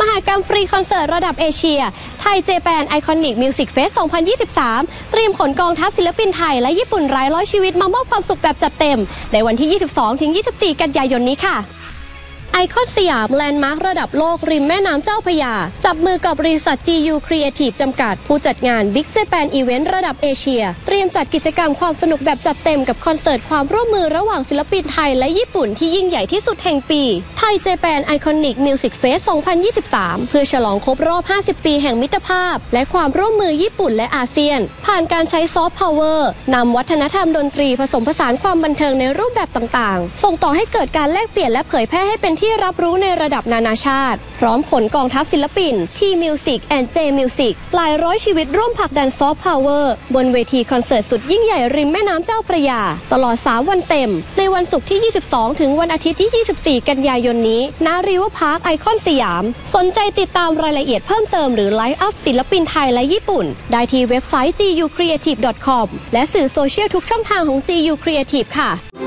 มหกรรมฟรีคอนเสิร์ตระดับเอเชีย Thai-Japan Iconic Music Fest 2023 เตรียมขนกองทัพศิลปินไทยและญี่ปุ่นหลายร้อยชีวิตมามอบความสุขแบบจัดเต็ม ในวันที่ 22-24 กันยายนนี้ค่ะ ไอคอนสยามแลนด์มาร์คระดับโลกริมแม่น้ำเจ้าพระยา จับมือกับบริษัท GU Creative จำกัด ผู้จัดงาน Big Japan Event ระดับเอเชีย เตรียมจัดกิจกรรมความสนุกแบบจัดเต็มกับคอนเสิร์ตความร่วมมือระหว่างศิลปินไทยและญี่ปุ่นที่ยิ่งใหญ่ที่สุดแห่งปี Thai-Japan Iconic Music Fest 2023 เพื่อฉลองครบรอบ 50 ปีแห่งมิตรภาพ และความร่วมมือญี่ปุ่นและอาเซียน ผ่านการใช้ซอฟต์พาวเวอร์นำวัฒนธรรมดนตรีผสมผสานความบันเทิงในรูปแบบต่างๆ ส่งต่อให้เกิดการแลกเปลี่ยนและเผยแพร่ให้เป็นที่รับรู้ในระดับนานาชาติ พร้อมขนกองทัพศิลปิน T-Music and J-Music หลายร้อยชีวิตร่วมผลักดันซอฟต์พาวเวอร์บนเวทีคอนเสิร์ตสุดยิ่งใหญ่ริมแม่น้ำเจ้าพระยา ตลอด 3 วันเต็ม ในวันศุกร์ที่ 22 ถึงวันอาทิตย์ที่ 24 กันยายนนี้ณริเวอร์พาร์คไอคอนสยาม สนใจติดตามรายละเอียดเพิ่มเติมหรือ line up ศิลปินไทยและญี่ปุ่น ได้ที่เว็บไซต์ gucreative.com และสื่อโซเชียลทุกช่องทางของ GU Creative ค่ะ